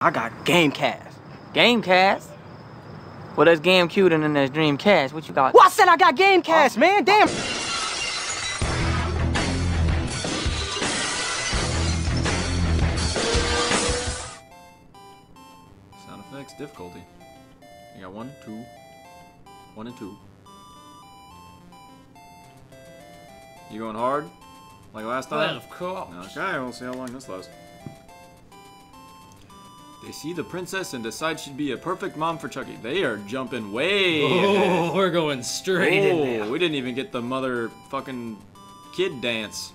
I got Gamecast. Gamecast? Well, there's GameCube and then there's Dreamcast. What you got? Well, I said I got Gamecast, oh. man. Damn. Sound effects difficulty. You got one, two, one and two. You going hard? Like last time? Well, of course. Okay, we'll see how long this lasts. They see the princess and decide she'd be a perfect mom for Chucky. They are jumping way ahead. Oh, we're going straight in. Oh, we didn't even get the mother fucking kid dance.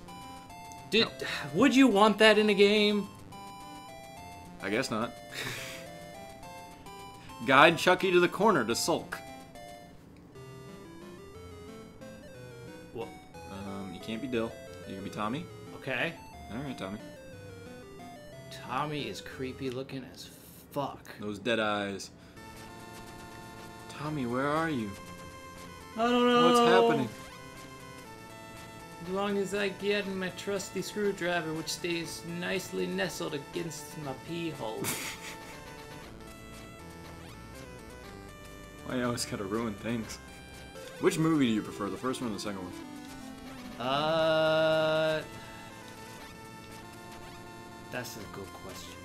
Did, Would you want that in a game? I guess not. Guide Chucky to the corner to sulk. Well, Um, you can't be Dil. You can be Tommy. okay. All right, Tommy. Tommy is creepy looking as fuck. Those dead eyes. Tommy, where are you? I don't know. What's happening? As long as I get my trusty screwdriver, which stays nicely nestled against my pee hole. Why you always gotta ruin things? Which movie do you prefer, the first one or the second one? uh. That's a good question.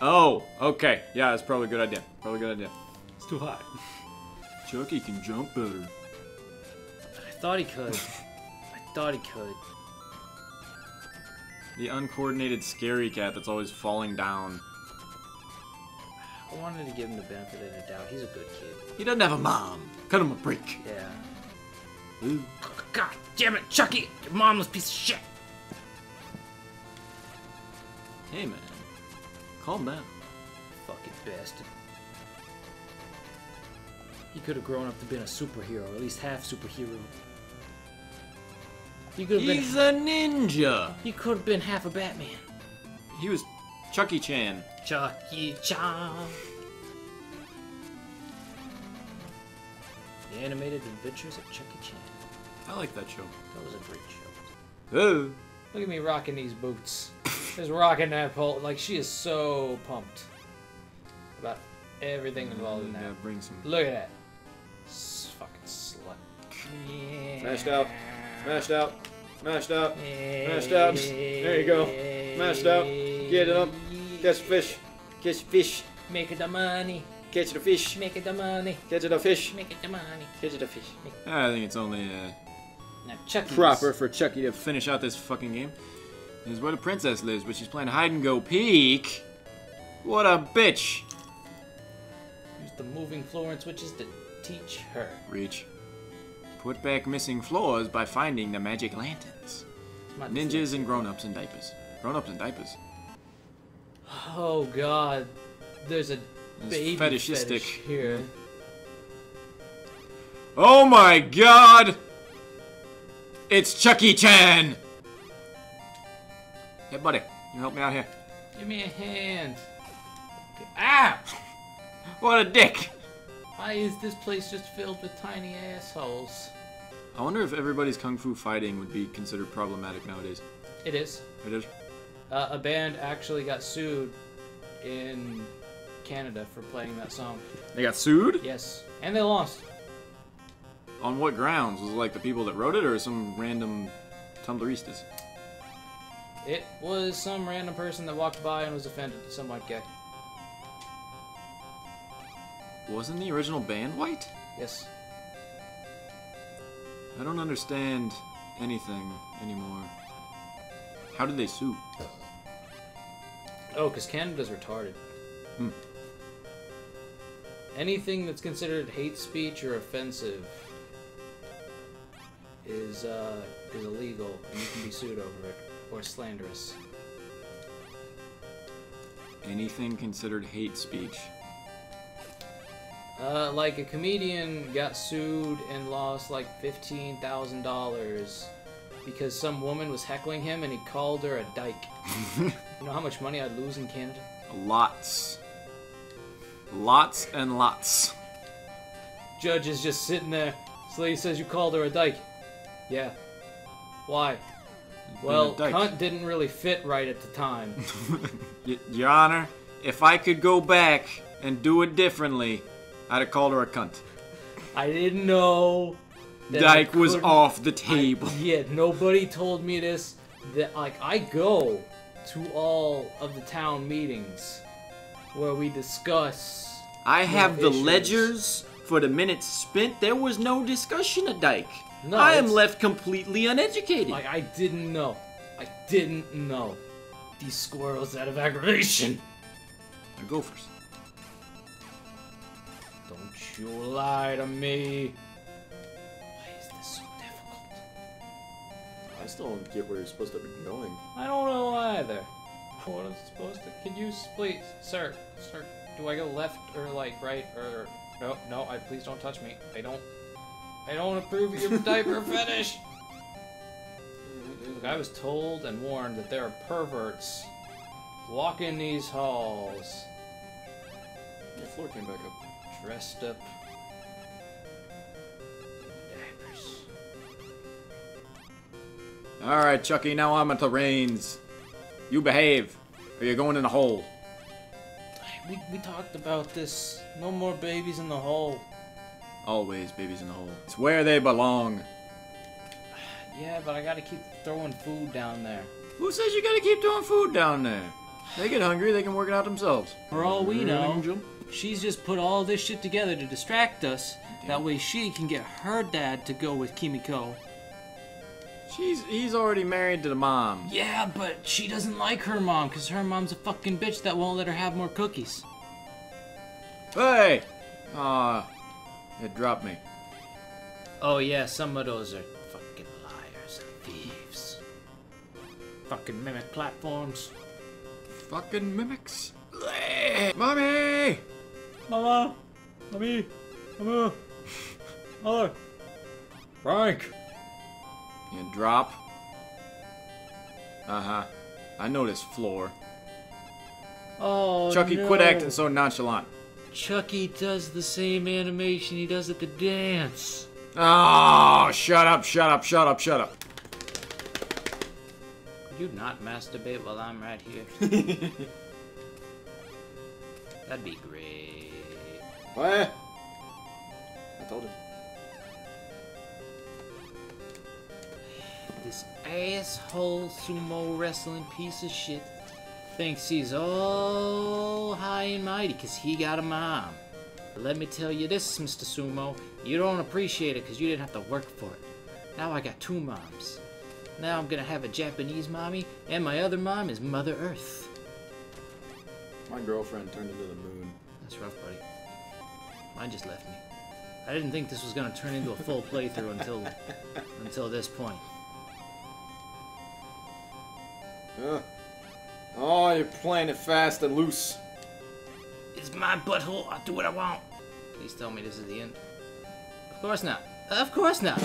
Oh, okay. Yeah, that's probably a good idea. Probably a good idea. It's too high. Chucky can jump better. I thought he could. I thought he could. The uncoordinated scary cat that's always falling down. I wanted to give him the benefit of the doubt. He's a good kid. He doesn't have a mom. Cut him a break. Yeah. Ooh. God damn it, Chucky! Your momless piece of shit! Hey, man. Calm down. Fucking bastard. He could have grown up to be a superhero, or at least half superhero. He could have been. He's a ninja. He could have been half a Batman. He was Chucky Chan. Chucky Chan. The animated adventures of Chucky Chan. I like that show. That was a great show. Oh. Look at me rocking these boots. Just rocking that pole. Like, she is so pumped about everything involved in that. Yeah, bring some. Look at that. S- fucking slut. Yeah. Smashed out. Smashed out. Smashed out. Smashed out. There you go. Smashed out. Get it up. Catch the fish. Catch the fish. Make it the money. Catch the fish. Make it the money. Catch the fish. Make it the money. Catch the fish. I think it's only uh, Now, proper for Chucky to finish out this fucking game. Is where the princess lives, but she's playing hide and go peek. What a bitch. Use the moving floor and switches to teach her. Reach. Put back missing floors by finding the magic lanterns. Ninjas and grown-ups in diapers. Grown-ups in diapers. Oh god. There's a It's baby fetishistic. fetish here. Oh my god! It's Chucky Chan! Hey buddy, you help me out here. Give me a hand. Ah! What a dick! Why is this place just filled with tiny assholes? I wonder if everybody's kung fu fighting would be considered problematic nowadays. It is. It is. Uh, a band actually got sued in Canada for playing that song. They got sued? Yes. And they lost. On what grounds? Was it like the people that wrote it or some random Tumblristas? It was some random person that walked by and was offended, some white guy. Wasn't the original band white? Yes. I don't understand anything anymore. How did they sue? Oh, because Canada's retarded. Hmm. Anything that's considered hate speech or offensive is uh, is illegal, and you can be sued over it, or slanderous. Anything considered hate speech. Uh, like a comedian got sued and lost like fifteen thousand dollars because some woman was heckling him and he called her a dyke. you know how much money I'd lose in Canada? Lots. Lots and lots. Judge is just sitting there. This lady says you called her a dyke. Yeah. Why? Well, cunt didn't really fit right at the time. Y- Your Honor, if I could go back and do it differently, I'd have called her a cunt. I didn't know. that Dyke was off the table. Yeah, nobody told me this. That like I go to all of the town meetings where we discuss. I have the issues. ledgers for the minutes spent. There was no discussion of Dyke. No, I am it's- left completely uneducated. Like I didn't know. I didn't know. These squirrels out of aggravation. Now go first. Don't you lie to me. Why is this so difficult? I still don't get where you're supposed to be going. I don't know either. What am I supposed to? Can you s- please, sir, sir? Do I go left or like right or no? No, I please don't touch me. I don't. I don't approve of your diaper fetish. Look, I was told and warned that there are perverts walking these halls, The floor came back up. dressed up. Diapers. All right, Chucky. Now I'm at the reins. You behave, or you're going in the hole. We, we talked about this. No more babies in the hole. Always babies in the hole. It's where they belong. Yeah, but I gotta keep throwing food down there. Who says you gotta keep throwing food down there? They get hungry, they can work it out themselves. For all we know, Angel. she's just put all this shit together to distract us. That way she can get her dad to go with Kimiko. She's he's already married to the mom. Yeah, but she doesn't like her mom because her mom's a fucking bitch that won't let her have more cookies. Hey! Aw, it dropped me. Oh yeah, some of those are fucking liars and thieves. Fucking mimic platforms. Fucking mimics. Bleh. Mommy! Mama! Mommy! Mama! Mother! Frank! You drop. Uh huh. I know this floor. Oh Chucky, no. quit acting so nonchalant. Chucky does the same animation he does at the dance. Oh, shut up, shut up, shut up, shut up. Could you not masturbate while I'm right here? That'd be great. What? I told you. This asshole sumo wrestling piece of shit thinks he's all high and mighty because he got a mom. But let me tell you this, Mr. Sumo, you don't appreciate it because you didn't have to work for it. Now I got two moms. Now I'm gonna have a Japanese mommy, and my other mom is Mother Earth. My girlfriend turned into the moon. That's rough, buddy. Mine just left me. I didn't think this was gonna turn into a full playthrough until until this point. Oh, you're playing it fast and loose. It's my butthole. I'll do what I want. Please tell me this is the end. Of course not. Of course not.